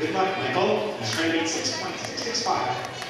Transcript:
Good luck, Michael. Try to beat 6.665.